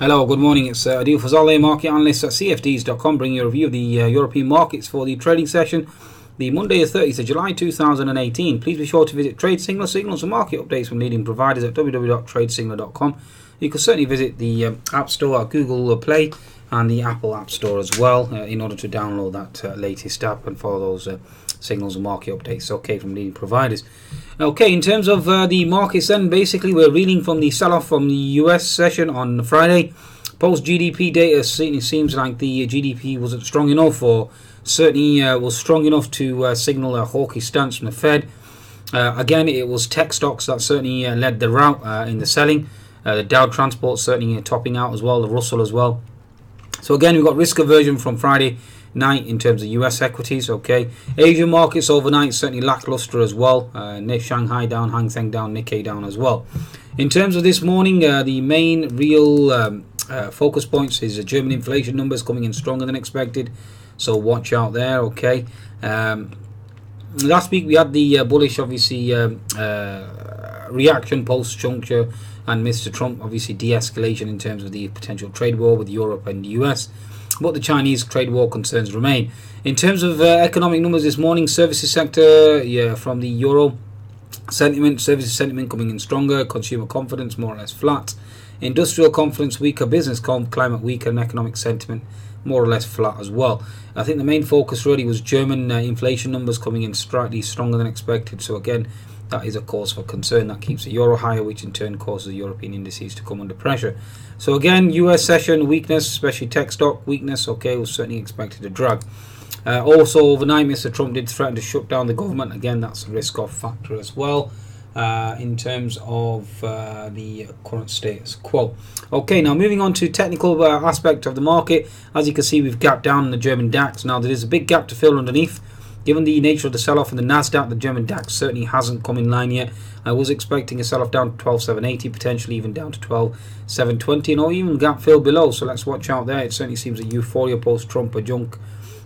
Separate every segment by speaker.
Speaker 1: Hello, good morning. It's uh, Adil Fazale, market analyst at CFDs.com, bringing you a review of the uh, European markets for the trading session, the Monday, the 30th of July 2018. Please be sure to visit Trade Signal signals and market updates from leading providers at www.tradesignal.com. You can certainly visit the um, App Store at Google Play and the Apple App Store as well uh, in order to download that uh, latest app and follow those uh, signals and market updates. Okay, from leading providers. Okay, in terms of uh, the markets, then basically we're reading from the sell-off from the US session on Friday. Post GDP data certainly seems like the GDP wasn't strong enough, or certainly uh, was strong enough to uh, signal a hawkish stance from the Fed. Uh, again, it was tech stocks that certainly uh, led the rout uh, in the selling. The Dow Transport certainly topping out as well, the Russell as well. So again, we've got risk aversion from Friday night in terms of US equities. Okay, Asian markets overnight certainly lackluster as well. Uh, Shanghai down, Hang Seng down, Nikkei down as well. In terms of this morning, uh, the main real um, uh, focus points is the German inflation numbers coming in stronger than expected. So watch out there. Okay. Um, last week we had the uh, bullish, obviously, um, uh, reaction post Juncker and Mr. Trump obviously de-escalation in terms of the potential trade war with Europe and the US but the Chinese trade war concerns remain. In terms of uh, economic numbers this morning, services sector, yeah, from the euro sentiment, services sentiment coming in stronger, consumer confidence more or less flat, industrial confidence weaker, business climate weaker, and economic sentiment more or less flat as well. I think the main focus really was German uh, inflation numbers coming in slightly stronger than expected. So again, that is a cause for concern. That keeps the euro higher, which in turn causes European indices to come under pressure. So again, US session weakness, especially tech stock weakness. Okay, was certainly expected to drag. Uh, also, overnight, Mr. Trump did threaten to shut down the government. Again, that's a risk-off factor as well. Uh, in terms of uh, the current status quo. Okay, now moving on to technical uh, aspect of the market. As you can see, we've gapped down in the German DAX. Now there is a big gap to fill underneath. Given the nature of the sell-off in the Nasdaq, the German DAX certainly hasn't come in line yet. I was expecting a sell-off down to 12,780, potentially even down to 12,720, and or even gap fill below. So let's watch out there. It certainly seems that euphoria post-Trump or junk,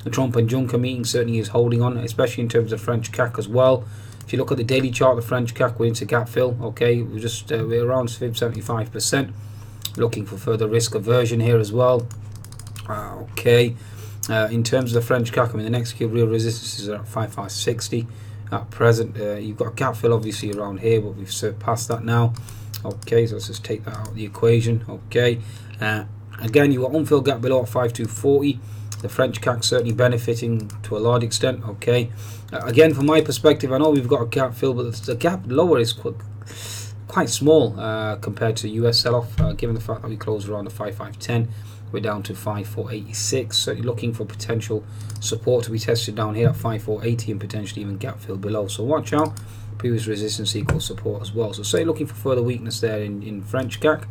Speaker 1: the Trump and Juncker meeting certainly is holding on, especially in terms of French CAC as well. If you look at the daily chart, the French CAC went into gap fill. Okay, we're just uh, we're around 75%. Looking for further risk aversion here as well. Uh, okay. Uh, in terms of the French CAC, I mean, the next key real resistance is at 5560 at present. Uh, you've got a gap fill obviously around here, but we've surpassed that now. Okay, so let's just take that out of the equation. Okay, uh, again, you've got unfilled gap below at 5240. The French CAC certainly benefiting to a large extent. Okay, uh, again, from my perspective, I know we've got a gap fill, but the gap lower is quite, quite small uh, compared to the US sell off, uh, given the fact that we closed around the 5510 we're down to 5486 certainly looking for potential support to be tested down here at 5480 and potentially even gap fill below. So watch out previous resistance equals support as well. So say looking for further weakness there in, in French CAC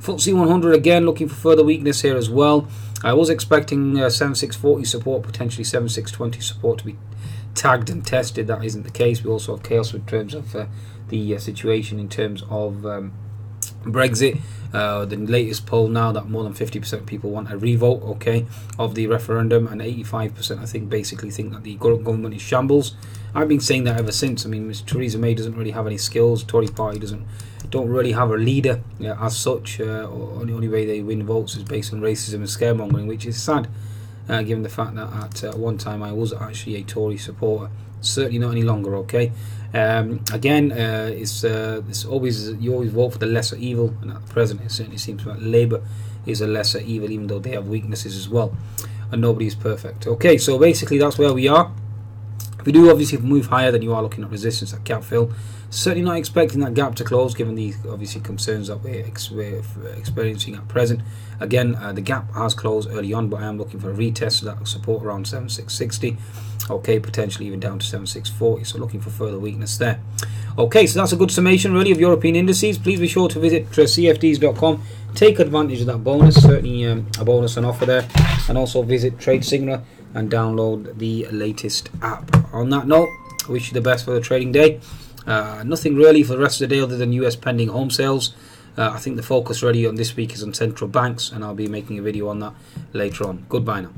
Speaker 1: FTSE 100 again looking for further weakness here as well. I was expecting uh, 7640 support potentially 7620 support to be tagged and tested. That isn't the case. We also have chaos in terms of uh, the uh, situation in terms of um, Brexit. Uh, the latest poll now that more than 50% of people want a revote, okay, of the referendum, and 85% I think basically think that the government is shambles. I've been saying that ever since. I mean, Ms. Theresa May doesn't really have any skills. Tory Party doesn't don't really have a leader as such. Uh, the only way they win votes is based on racism and scaremongering, which is sad, uh, given the fact that at uh, one time I was actually a Tory supporter. Certainly not any longer. Okay. Um, again, uh, it's uh, it's always you always vote for the lesser evil, and at present it certainly seems that Labour is a lesser evil, even though they have weaknesses as well, and nobody is perfect. Okay, so basically that's where we are. We do obviously move higher, then you are looking at resistance at gap fill. Certainly not expecting that gap to close, given the obviously concerns that we're, ex we're experiencing at present. Again, uh, the gap has closed early on, but I am looking for a retest of that support around 7660 okay potentially even down to 7640 so looking for further weakness there okay so that's a good summation really of European indices. Please be sure to visit cfds.com take advantage of that bonus certainly um, a bonus on offer there. And also visit trade signal and download the latest app. On that note I wish you the best for the trading day. Uh, nothing really for the rest of the day other than US pending home sales. Uh, I think the focus really on this week is on central banks and I'll be making a video on that later on. Goodbye now